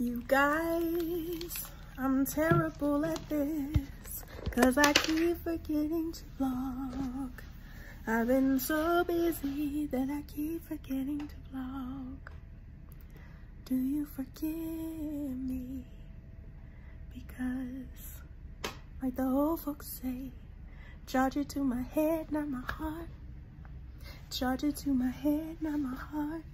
You guys, I'm terrible at this, cause I keep forgetting to vlog. I've been so busy that I keep forgetting to vlog. Do you forgive me? Because, like the old folks say, charge it to my head, not my heart. Charge it to my head, not my heart.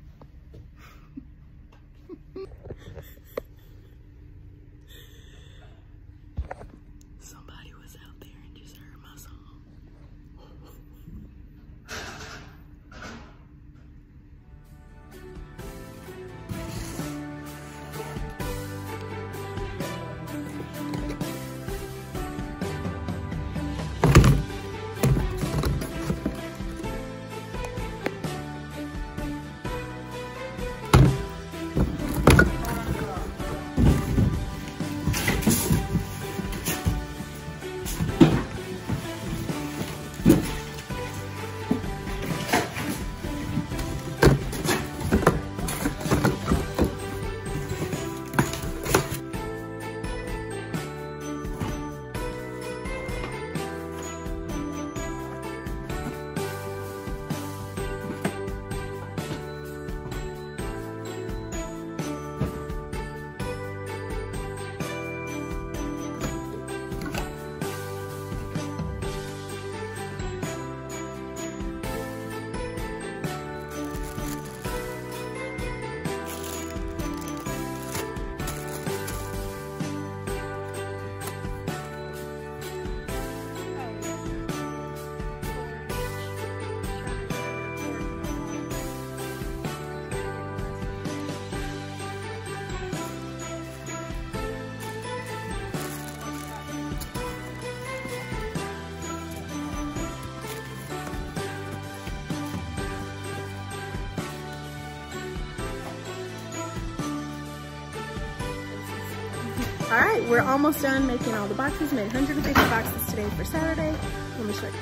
All right, we're almost done making all the boxes. Made 150 boxes today for Saturday. Let me show you.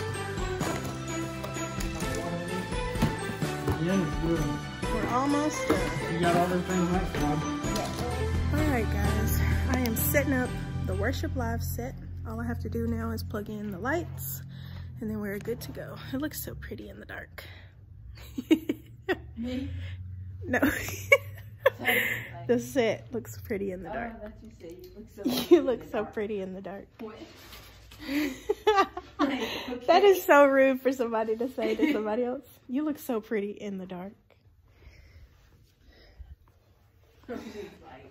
Yeah, good. We're almost done. You got all everything right, Bob. All right, guys. I am setting up the Worship Live set. All I have to do now is plug in the lights, and then we're good to go. It looks so pretty in the dark. Me? no, The set looks pretty in the dark. Oh, you. You look so You look so pretty in the dark. What? That is so rude for somebody to say to somebody else. You look so pretty in the dark.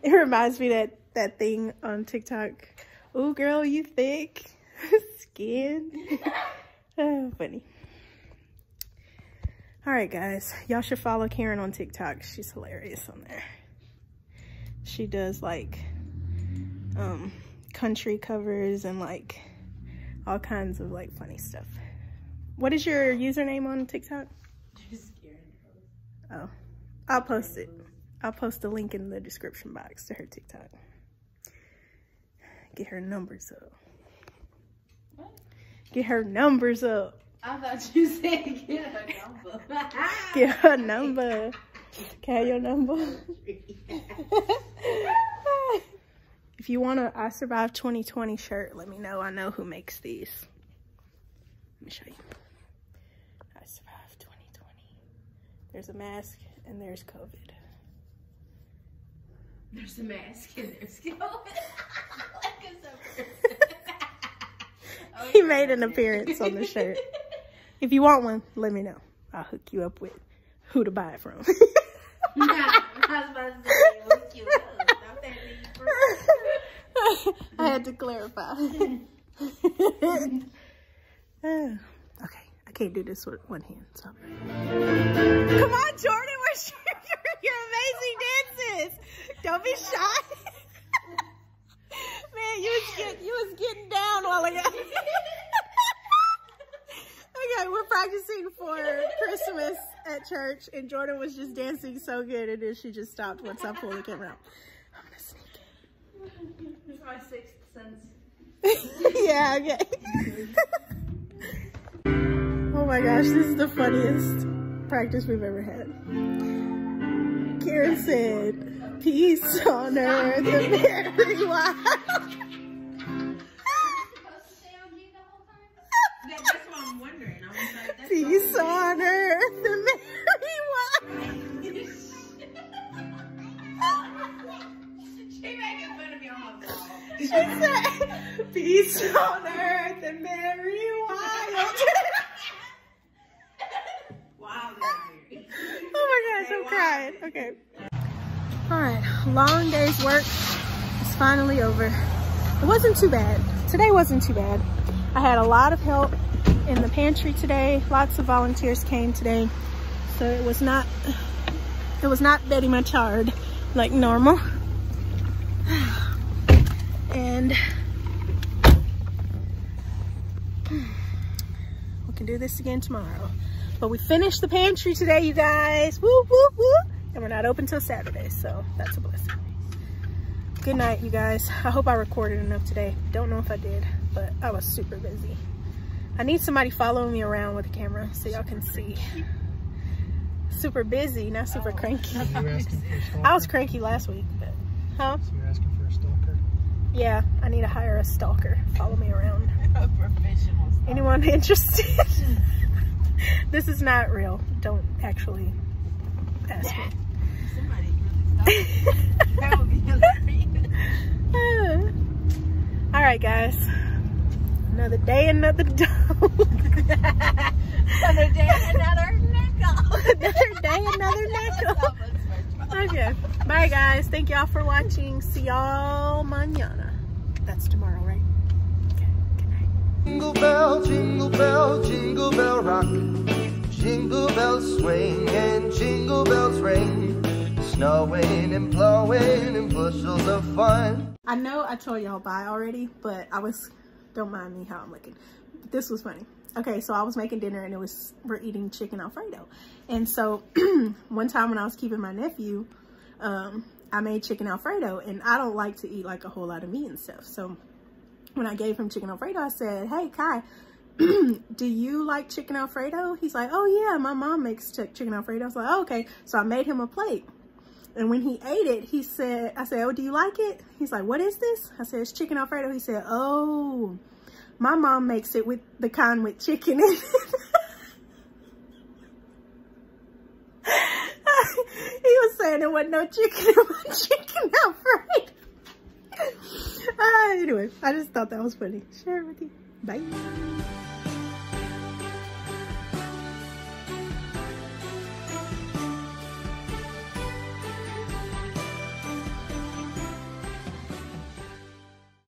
It reminds me that that thing on TikTok. Ooh, girl, you thick skin. oh, funny. All right, guys, y'all should follow Keri on TikTok. She's hilarious on there. She does like um country covers and like all kinds of like funny stuff. What is your username on TikTok? Just scared. Oh, I'll post it. I'll post a link in the description box to her TikTok. Get her numbers up. What? Get her numbers up. I thought you said get a number. Get her number. Can I have your number? if you want a I Survived 2020 shirt, let me know. I know who makes these. Let me show you. I Survived 2020. There's a mask and there's COVID. There's a mask and there's COVID. like. He made an appearance on the shirt. If you want one, let me know. I'll hook you up with who to buy it from. I was about to say, look you up. Don't that be first? I had to clarify. Uh, okay, I can't do this with one hand. Sorry. Come on, Jordan, where's your, your amazing dances? Don't be shy. Man, you was getting you was getting down while ago. Practicing for Christmas at church, and Jordan was just dancing so good, and then she just stopped once I pulled the camera out. I'm gonna sneak It's my sixth sense. yeah, okay. oh my gosh, this is the funniest practice we've ever had. Keri said, Peace on earth and very said, Peace on earth and very wild. Wow, Oh my gosh, I'm crying. Okay. All right, long day's work is finally over. It wasn't too bad. Today wasn't too bad. I had a lot of help in the pantry today. Lots of volunteers came today. So it was not, it was not Betty Machard like normal. And we can do this again tomorrow. But we finished the pantry today, you guys. Woo, woo, woo. And we're not open till Saturday, so that's a blessing. Good night, you guys. I hope I recorded enough today. Don't know if I did, but I was super busy. I need somebody following me around with a camera so y'all can see. Super busy, not super oh. cranky. You asking for a stalker? I was cranky last week, but huh? So you're asking for a stalker? Yeah, I need to hire a stalker. Follow me around. A professional. Anyone interested? this is not real. Don't actually ask me. Somebody really. That would be hilarious. All right, guys. Another day, another dog. Another day, another nickel. another day, another nickel. Okay. Bye, guys. Thank y'all for watching. See y'all mañana. That's tomorrow, right? Okay. Good night. Jingle bell, jingle bell, jingle bell rock. Jingle bells swing and jingle bells ring. Snowing and blowing and bushels of fun. I know I told y'all bye already, but I was, don't mind me how I'm looking. This was funny. Okay, so I was making dinner and it was, we're eating chicken Alfredo. And so one time when I was keeping my nephew, um, I made chicken Alfredo and I don't like to eat like a whole lot of meat and stuff. So when I gave him chicken Alfredo, I said, hey, Kai, do you like chicken Alfredo? He's like, oh yeah, my mom makes ch- chicken Alfredo. I was like, oh, okay. So I made him a plate. And when he ate it, he said, I said, oh, do you like it? He's like, what is this? I said, it's chicken Alfredo. He said, oh, my mom makes it with the kind with chicken in it. he was saying there wasn't no chicken chicken Alfredo. uh, anyway, I just thought that was funny. Share it with you. Bye.